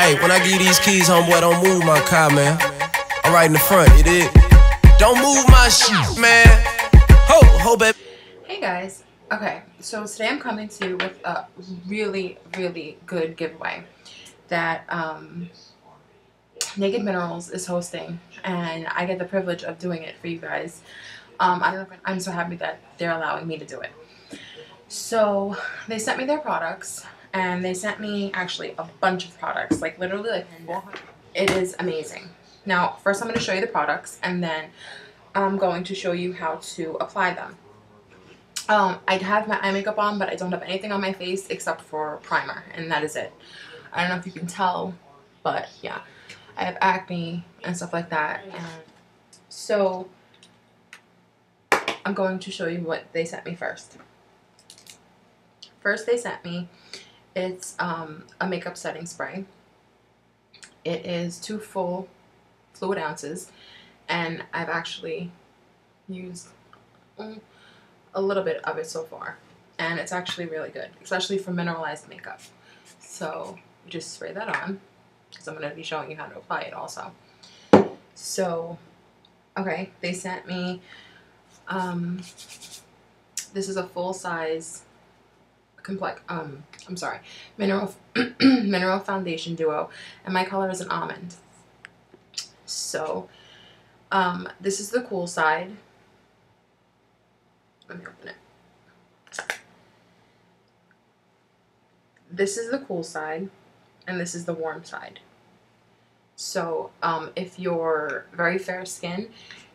Hey, when I give you these keys, homeboy, don't move my car, man. I'm right in the front, you did. Don't move my shit, man. Ho, ho, baby. Hey guys. Okay, so today I'm coming to you with a really, really good giveaway that um, Naked Minerals is hosting, and I get the privilege of doing it for you guys. Um, I don't know. I'm so happy that they're allowing me to do it. So they sent me their products, and they sent me actually a bunch of products, like literally like 400. It is amazing. Now, first I'm going to show you the products, and then I'm going to show you how to apply them. Um, I have my eye makeup on, but I don't have anything on my face except for primer, and that is it. I don't know if you can tell, but yeah. I have acne and stuff like that. And so I'm going to show you what they sent me first. First they sent me, it's um, a makeup setting spray. It is two full fluid ounces and I've actually used mm, a little bit of it so far and it's actually really good, especially for mineralized makeup. So just spray that on because I'm going to be showing you how to apply it also. So, okay, they sent me, um, this is a full size complex, um, I'm sorry, mineral, mineral foundation duo, and my color is an almond. So, um, this is the cool side. Let me open it. This is the cool side and this is the warm side. So um, if you're very fair skin,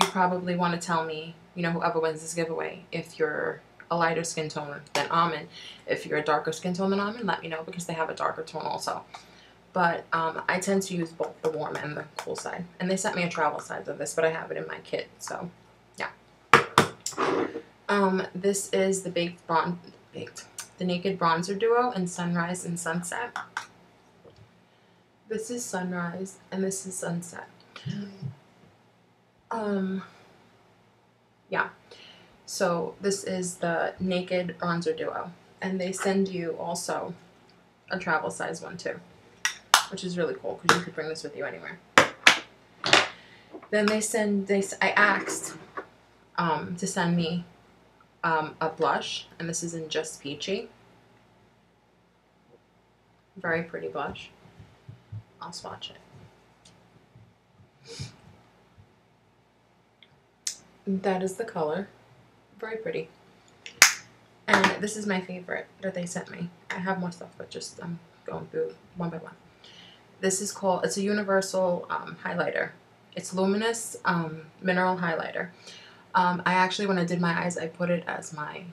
you probably want to tell me, you know, whoever wins this giveaway, if you're a lighter skin tone than almond. If you're a darker skin tone than almond, let me know because they have a darker tone also. But um, I tend to use both the warm and the cool side. And they sent me a travel size of this, but I have it in my kit, so yeah. Um, this is the Baked Bronze, Baked, the Naked Bronzer Duo in Sunrise and Sunset. This is sunrise and this is sunset. Um, yeah. So this is the Naked Bronzer Duo. And they send you also a travel size one too. Which is really cool because you could bring this with you anywhere. Then they send, they, I asked um, to send me um, a blush. And this is in Just Peachy. Very pretty blush. I'll swatch it. That is the color. Very pretty. And this is my favorite that they sent me. I have more stuff, but just I'm going through one by one. This is called, it's a universal um, highlighter. It's luminous um, mineral highlighter. Um, I actually, when I did my eyes, I put it as my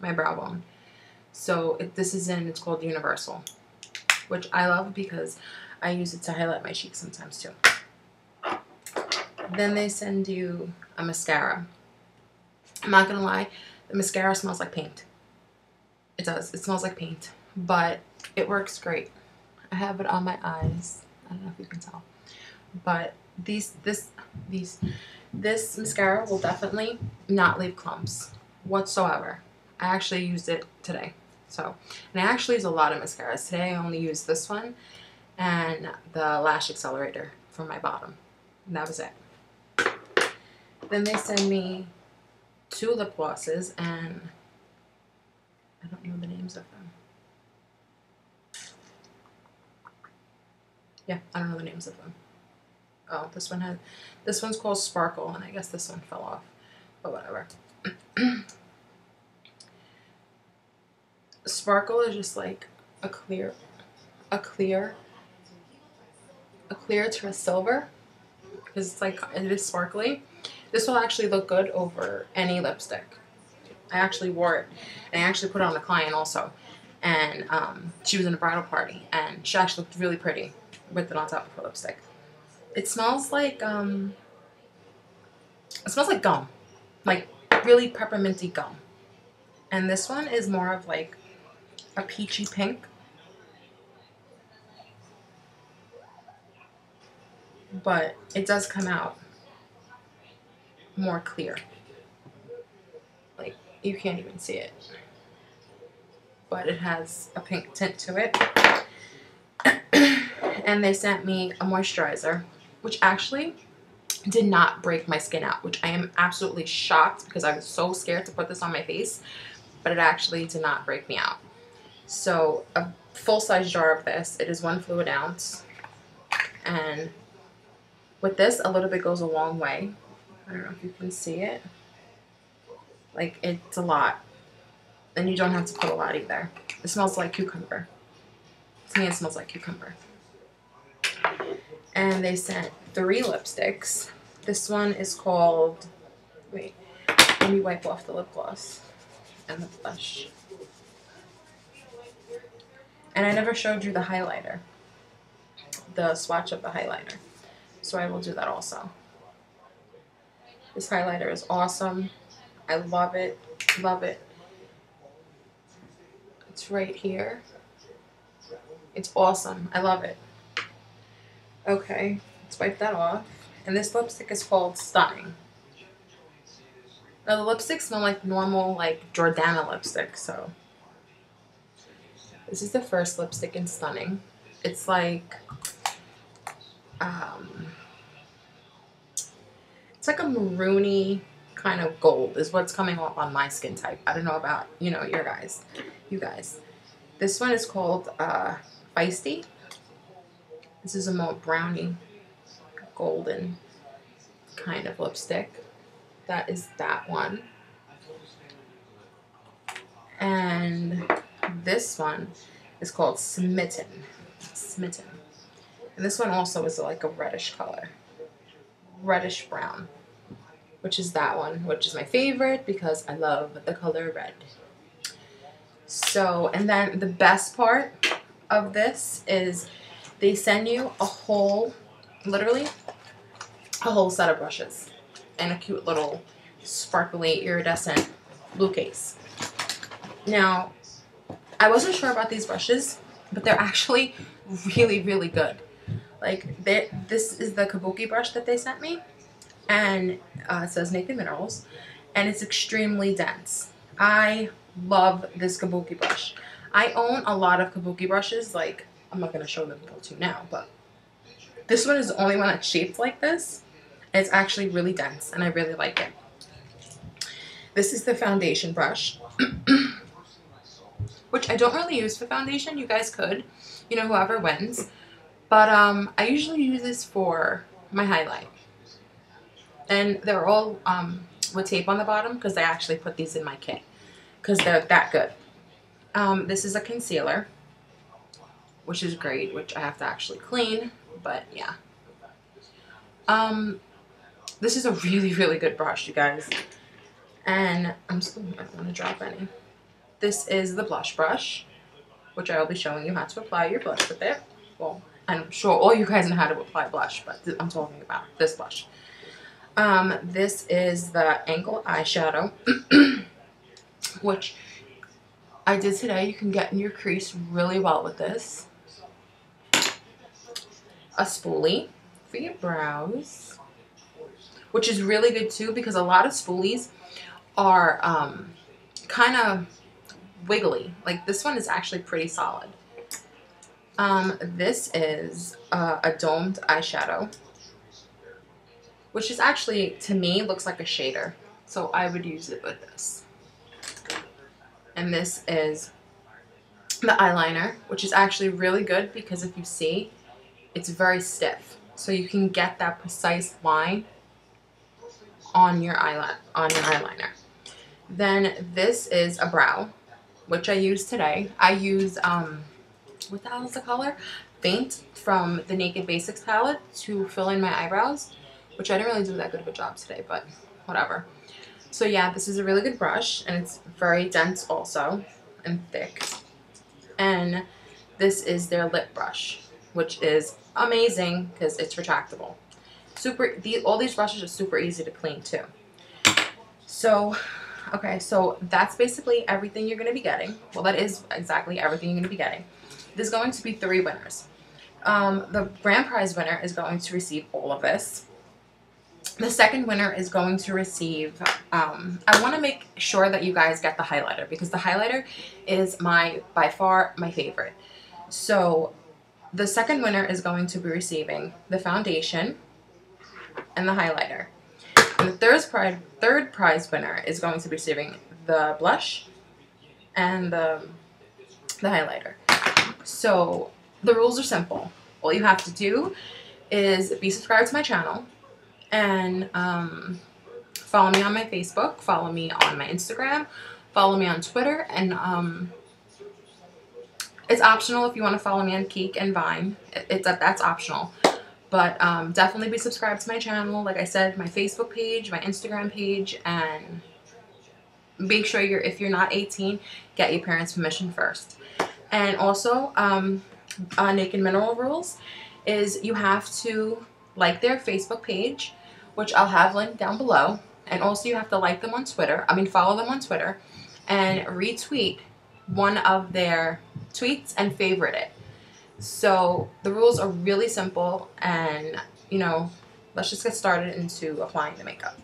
my brow bone. So it, this is in, it's called Universal which I love because I use it to highlight my cheeks sometimes too. Then they send you a mascara. I'm not gonna lie, the mascara smells like paint. It does, it smells like paint, but it works great. I have it on my eyes. I don't know if you can tell, but these, this, these, this mascara will definitely not leave clumps whatsoever. I actually used it today. So, and I actually use a lot of mascaras. Today I only used this one and the Lash Accelerator for my bottom. And that was it. Then they send me two lip glosses and I don't know the names of them. Yeah, I don't know the names of them. Oh, this one has, this one's called Sparkle and I guess this one fell off, but whatever. sparkle is just like a clear, a clear, a clear to a silver because it's like it is sparkly. This will actually look good over any lipstick. I actually wore it and I actually put it on a client also. And um, she was in a bridal party and she actually looked really pretty with it on top of her lipstick. It smells like, um, it smells like gum, like really pepperminty gum. And this one is more of like a peachy pink. But it does come out more clear. Like, you can't even see it. But it has a pink tint to it. and they sent me a moisturizer, which actually did not break my skin out, which I am absolutely shocked because I was so scared to put this on my face, but it actually did not break me out. So a full-size jar of this, it is one fluid ounce, and with this, a little bit goes a long way. I don't know if you can see it. Like, it's a lot. And you don't have to put a lot either. It smells like cucumber. To me, it smells like cucumber. And they sent three lipsticks. This one is called, wait, let me wipe off the lip gloss and the blush. And I never showed you the highlighter, the swatch of the highlighter. So I will do that also. This highlighter is awesome. I love it, love it. It's right here. It's awesome. I love it. Okay, let's wipe that off. And this lipstick is called Stunning. Now the lipsticks smell like normal, like Jordana lipstick, so. This is the first lipstick in Stunning. It's like, um, like a maroony kind of gold is what's coming off on my skin type. I don't know about, you know, your guys, you guys. This one is called uh, Feisty. This is a more brownie, golden kind of lipstick. That is that one. And this one is called Smitten. Smitten. And this one also is like a reddish color. Reddish brown. Which is that one, which is my favorite because I love the color red. So, and then the best part of this is they send you a whole, literally, a whole set of brushes and a cute little sparkly iridescent blue case. Now, I wasn't sure about these brushes, but they're actually really, really good. Like, this is the Kabuki brush that they sent me, and uh, says Naked Minerals, and it's extremely dense. I love this Kabuki brush. I own a lot of Kabuki brushes, like, I'm not going to show them all to you now, but this one is the only one that's shaped like this. It's actually really dense, and I really like it. This is the foundation brush, which I don't really use for foundation. You guys could, you know, whoever wins. But um, I usually use this for my highlight. And they're all um, with tape on the bottom because I actually put these in my kit because they're that good. Um, this is a concealer, which is great, which I have to actually clean, but yeah. Um, this is a really, really good brush, you guys. And I'm still not going to drop any. This is the blush brush, which I will be showing you how to apply your blush with it. Well, I'm sure all you guys know how to apply blush, but I'm talking about this blush. Um, this is the Angle Eyeshadow, which I did today. You can get in your crease really well with this. A spoolie for your brows, which is really good too because a lot of spoolies are um, kind of wiggly. Like this one is actually pretty solid. Um, this is uh, a domed eyeshadow, which is actually, to me, looks like a shader. So I would use it with this. And this is the eyeliner, which is actually really good because if you see, it's very stiff. So you can get that precise line on your eyeliner. On your eyeliner. Then this is a brow, which I use today. I use um, what the hell is the color? Faint from the Naked Basics palette to fill in my eyebrows, which I didn't really do that good of a job today, but whatever. So yeah, this is a really good brush, and it's very dense also, and thick. And this is their lip brush, which is amazing because it's retractable. Super, the, all these brushes are super easy to clean too. So, okay, so that's basically everything you're going to be getting. Well, that is exactly everything you're going to be getting. There's going to be three winners. Um, the grand prize winner is going to receive all of this. The second winner is going to receive, um, I want to make sure that you guys get the highlighter because the highlighter is my, by far, my favorite. So the second winner is going to be receiving the foundation and the highlighter. And the third prize, third prize winner is going to be receiving the blush and the, the highlighter. So the rules are simple. All you have to do is be subscribed to my channel and um, follow me on my Facebook, follow me on my Instagram, follow me on Twitter, and um, it's optional if you want to follow me on Keek and Vine. It's that's optional. But um, definitely be subscribed to my channel. Like I said, my Facebook page, my Instagram page, and make sure you're if you're not 18, get your parents' permission first. And also, um, uh, Naked Mineral rules is you have to like their Facebook page, which I'll have linked down below. And also you have to like them on Twitter. I mean, follow them on Twitter and retweet one of their tweets and favorite it. So the rules are really simple and, you know, let's just get started into applying the makeup.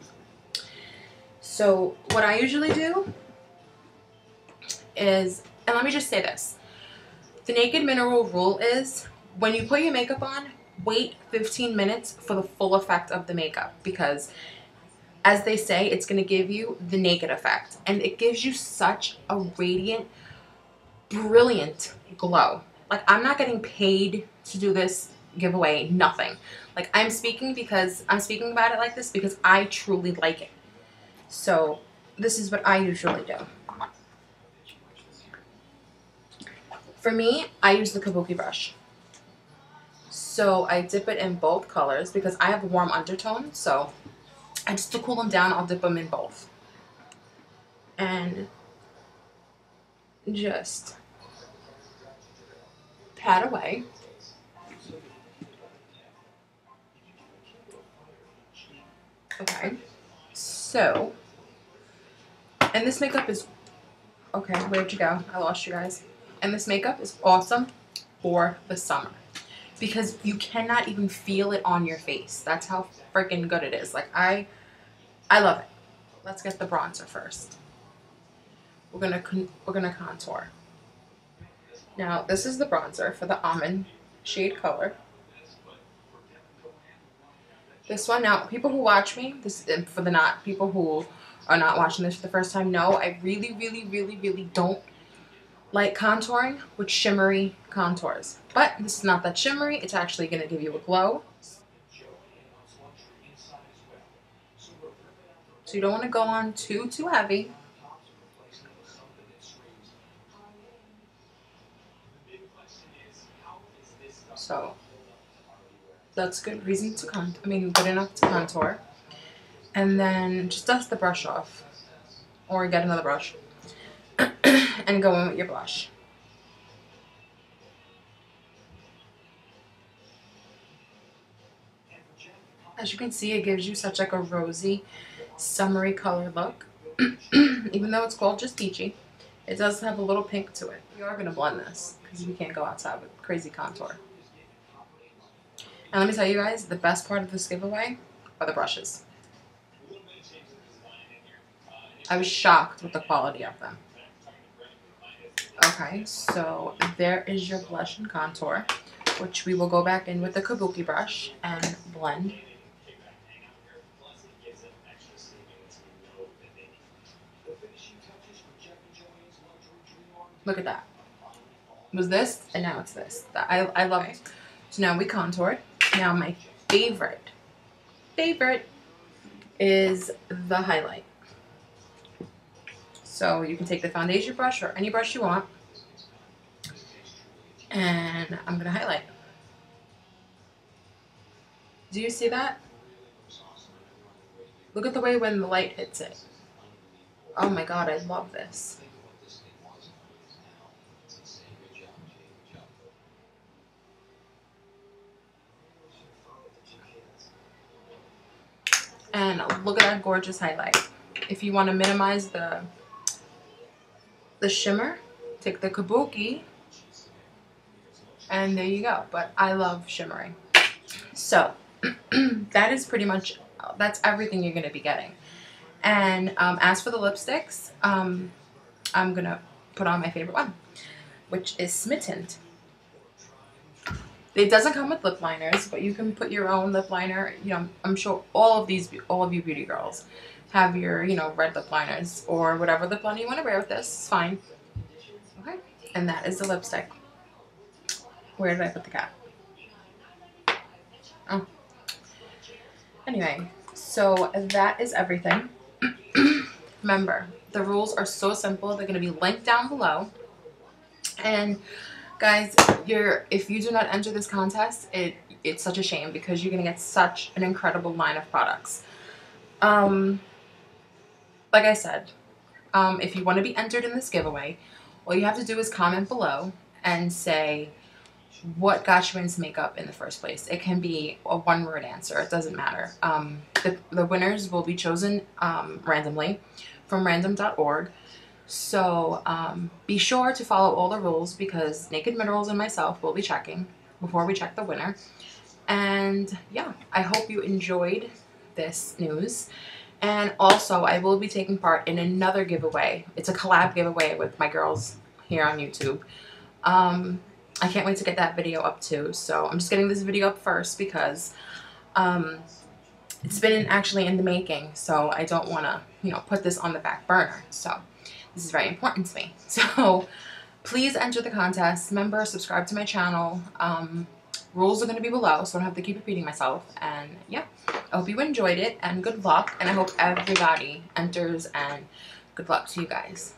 So what I usually do is, and let me just say this, the Naked Mineral rule is when you put your makeup on, wait 15 minutes for the full effect of the makeup because as they say, it's going to give you the naked effect. And it gives you such a radiant, brilliant glow. Like, I'm not getting paid to do this giveaway, nothing. Like, I'm speaking because, I'm speaking about it like this because I truly like it. So, this is what I usually do. For me, I use the Kabuki brush. So I dip it in both colors because I have a warm undertone. So I just to cool them down, I'll dip them in both. And just pat away. Okay, so, and this makeup is, okay, where'd you go? I lost you guys. And this makeup is awesome for the summer because you cannot even feel it on your face. That's how freaking good it is. Like I, I love it. Let's get the bronzer first. We're gonna we're gonna contour. Now this is the bronzer for the almond shade color. This one now, people who watch me, this um, for the not people who are not watching this for the first time, know I really, really, really, really don't like contouring with shimmery contours. But this is not that shimmery. It's actually going to give you a glow. So you don't want to go on too, too heavy. So that's good reason to con I mean good enough to contour. And then just dust the brush off. Or get another brush. And go in with your blush. As you can see, it gives you such like a rosy, summery color look. Even though it's called just peachy, it does have a little pink to it. You are going to blend this because we can't go outside with crazy contour. And let me tell you guys, the best part of this giveaway are the brushes. I was shocked with the quality of them. Okay, so there is your blush and contour, which we will go back in with the Kabuki brush and blend. Look at that. It was this, and now it's this. I, I love it. So now we contoured. Now my favorite, favorite is the highlight. So you can take the foundation brush or any brush you want. And I'm going to highlight. Do you see that? Look at the way when the light hits it. Oh my god, I love this. And look at that gorgeous highlight. If you want to minimize the the shimmer, take the kabuki, and there you go. But I love shimmering. So that is pretty much, that's everything you're going to be getting. And um, as for the lipsticks, um, I'm going to put on my favorite one, which is Smitten. It doesn't come with lip liners, but you can put your own lip liner. You know, I'm sure all of these, all of you beauty girls, have your, you know, red lip liners or whatever lip liner you want to wear with this. It's fine. Okay, and that is the lipstick. Where did I put the cap? Oh. Anyway, so that is everything. Remember, the rules are so simple. They're going to be linked down below. And guys, you're if you do not enter this contest, it it's such a shame because you're going to get such an incredible line of products. Um, like I said, um, if you want to be entered in this giveaway, all you have to do is comment below and say what got you into makeup in the first place. It can be a one word answer, it doesn't matter. Um, the, the winners will be chosen um, randomly from random.org. So um, be sure to follow all the rules because Naked Minerals and myself will be checking before we check the winner. And yeah, I hope you enjoyed this news. And also, I will be taking part in another giveaway. It's a collab giveaway with my girls here on YouTube. Um, I can't wait to get that video up too. So I'm just getting this video up first because um, it's been actually in the making. So I don't want to, you know, put this on the back burner. So this is very important to me. So please enter the contest. Remember, subscribe to my channel. Um, rules are going to be below, so I don't have to keep repeating myself. And yeah, I hope you enjoyed it and good luck. And I hope everybody enters and good luck to you guys.